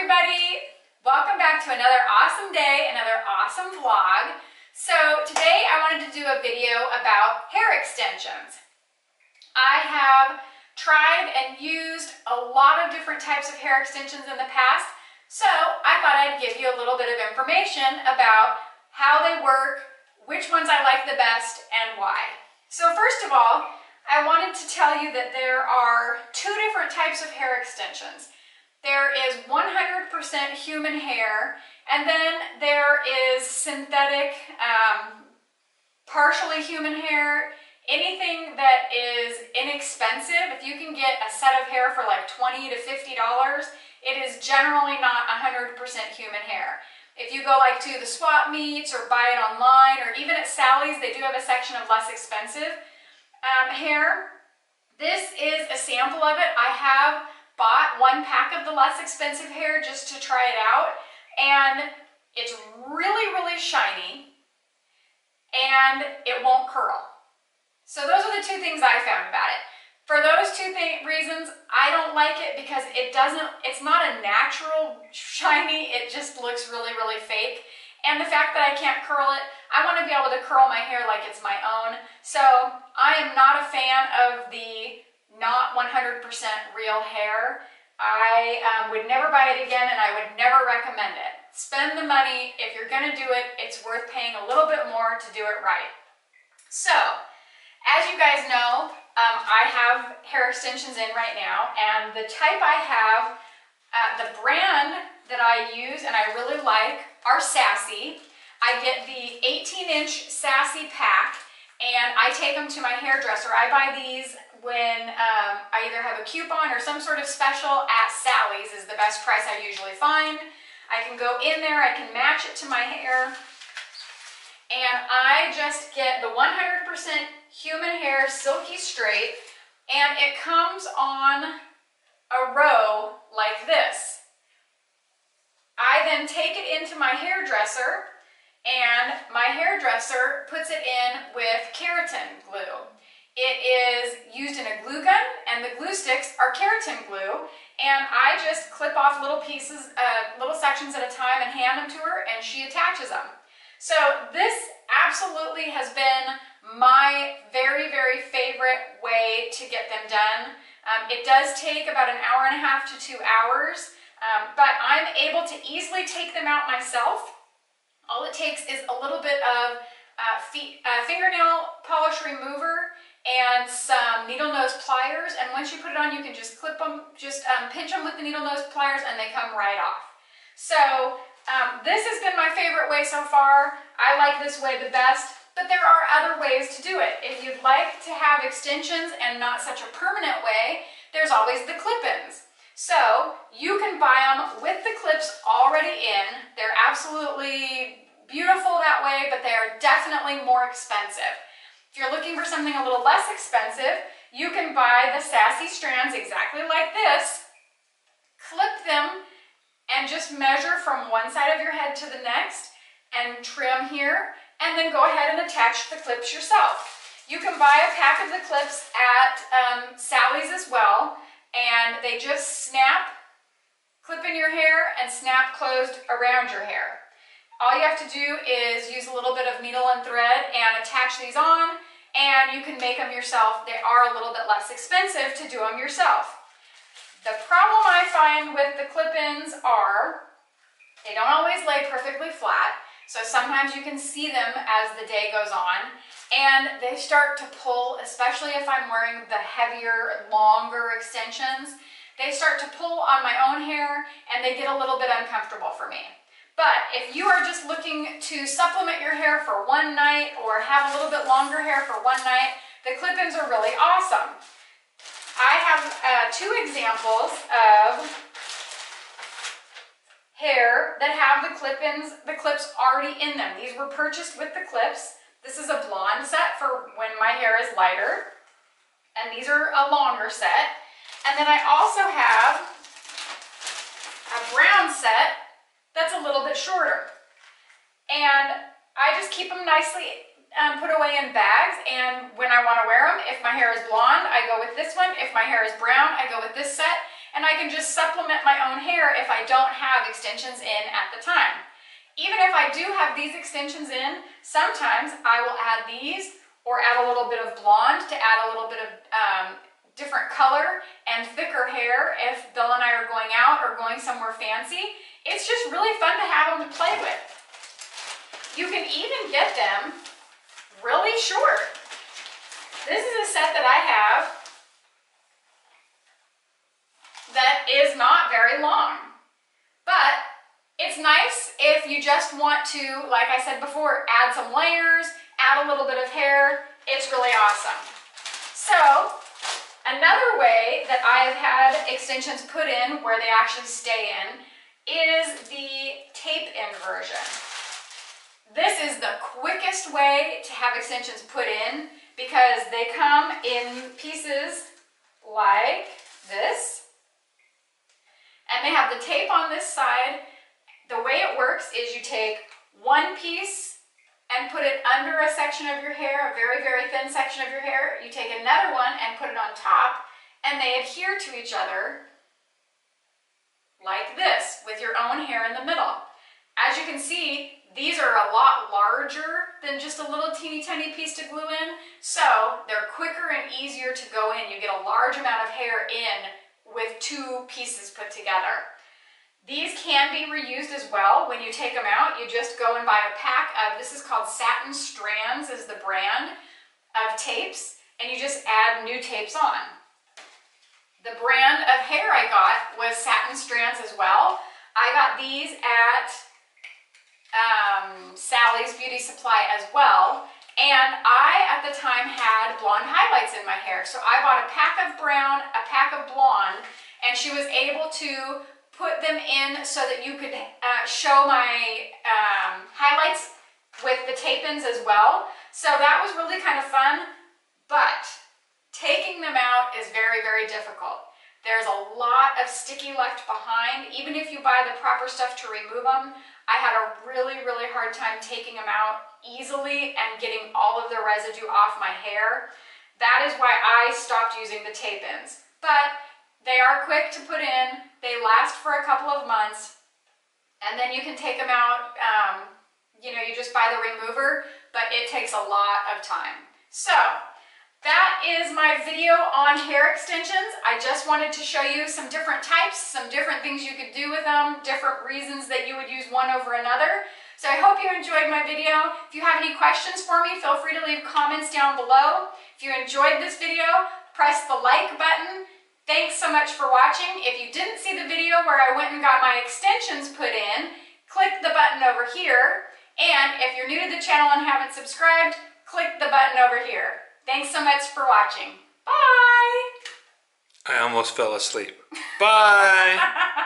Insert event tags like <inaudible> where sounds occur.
everybody! Welcome back to another awesome day, another awesome vlog. So today I wanted to do a video about hair extensions. I have tried and used a lot of different types of hair extensions in the past, so I thought I'd give you a little bit of information about how they work, which ones I like the best, and why. So first of all, I wanted to tell you that there are two different types of hair extensions. There is 100% human hair, and then there is synthetic, um, partially human hair, anything that is inexpensive. If you can get a set of hair for like 20 to $50, it is generally not 100% human hair. If you go like to the swap meets or buy it online or even at Sally's, they do have a section of less expensive um, hair. This is a sample of it. I have bought one pack of the less expensive hair just to try it out and it's really, really shiny and it won't curl. So those are the two things I found about it. For those two reasons, I don't like it because it doesn't, it's not a natural shiny, it just looks really, really fake. And the fact that I can't curl it, I want to be able to curl my hair like it's my own. So I am not a fan of the not 100% real hair. I um, would never buy it again and I would never recommend it. Spend the money. If you're going to do it, it's worth paying a little bit more to do it right. So, as you guys know, um, I have hair extensions in right now and the type I have, uh, the brand that I use and I really like are Sassy. I get the 18 inch Sassy pack and I take them to my hairdresser. I buy these when um, I either have a coupon or some sort of special at Sally's is the best price I usually find. I can go in there, I can match it to my hair, and I just get the 100% human hair silky straight, and it comes on a row like this. I then take it into my hairdresser, and my hairdresser puts it in with keratin glue. It is used in a glue gun, and the glue sticks are keratin glue, and I just clip off little pieces, uh, little sections at a time and hand them to her, and she attaches them. So this absolutely has been my very, very favorite way to get them done. Um, it does take about an hour and a half to two hours, um, but I'm able to easily take them out myself. All it takes is a little bit of uh, uh, fingernail polish remover and some needle nose pliers. And once you put it on, you can just clip them, just um, pinch them with the needle nose pliers and they come right off. So um, this has been my favorite way so far. I like this way the best, but there are other ways to do it. If you'd like to have extensions and not such a permanent way, there's always the clip-ins. So you can buy them with the clips already in. They're absolutely beautiful that way, but they are definitely more expensive. If you're looking for something a little less expensive, you can buy the Sassy strands exactly like this, clip them, and just measure from one side of your head to the next, and trim here, and then go ahead and attach the clips yourself. You can buy a pack of the clips at um, Sally's as well, and they just snap, clip in your hair, and snap closed around your hair. All you have to do is use a little bit of needle and thread and attach these on and you can make them yourself. They are a little bit less expensive to do them yourself. The problem I find with the clip-ins are they don't always lay perfectly flat. So sometimes you can see them as the day goes on and they start to pull, especially if I'm wearing the heavier, longer extensions. They start to pull on my own hair and they get a little bit uncomfortable for me. But if you are just looking to supplement your hair for one night or have a little bit longer hair for one night, the clip-ins are really awesome. I have uh, two examples of hair that have the clip-ins, the clips already in them. These were purchased with the clips. This is a blonde set for when my hair is lighter. And these are a longer set. And then I also have a brown set that's a little bit shorter. And I just keep them nicely um, put away in bags and when I want to wear them, if my hair is blonde, I go with this one. If my hair is brown, I go with this set and I can just supplement my own hair if I don't have extensions in at the time. Even if I do have these extensions in, sometimes I will add these or add a little bit of blonde to add a little bit of um, different color and thicker hair if Bill and I are going out or going somewhere fancy. It's just really fun to have them to play with. You can even get them really short. This is a set that I have that is not very long. But it's nice if you just want to, like I said before, add some layers, add a little bit of hair. It's really awesome. So Another way that I have had extensions put in where they actually stay in is the tape-in version. This is the quickest way to have extensions put in because they come in pieces like this. And they have the tape on this side. The way it works is you take one piece and put it under a section of your hair, a very, very thin section of your hair. You take another one and put it on top, and they adhere to each other like this, with your own hair in the middle. As you can see, these are a lot larger than just a little teeny tiny piece to glue in, so they're quicker and easier to go in. You get a large amount of hair in with two pieces put together. These can be reused as well. When you take them out, you just go and buy a pack of, this is called Satin Strands is the brand of tapes, and you just add new tapes on. The brand of hair I got was Satin Strands as well. I got these at um, Sally's Beauty Supply as well. And I, at the time, had blonde highlights in my hair. So I bought a pack of brown, a pack of blonde, and she was able to put them in so that you could uh, show my um, highlights with the tape-ins as well. So that was really kind of fun, but taking them out is very, very difficult. There's a lot of sticky left behind. Even if you buy the proper stuff to remove them, I had a really, really hard time taking them out easily and getting all of the residue off my hair. That is why I stopped using the tape-ins. But they are quick to put in. They last for a couple of months. And then you can take them out, um, you know, you just buy the remover, but it takes a lot of time. So, that is my video on hair extensions. I just wanted to show you some different types, some different things you could do with them, different reasons that you would use one over another. So I hope you enjoyed my video. If you have any questions for me, feel free to leave comments down below. If you enjoyed this video, press the like button Thanks so much for watching. If you didn't see the video where I went and got my extensions put in, click the button over here. And if you're new to the channel and haven't subscribed, click the button over here. Thanks so much for watching. Bye! I almost fell asleep. <laughs> Bye! <laughs>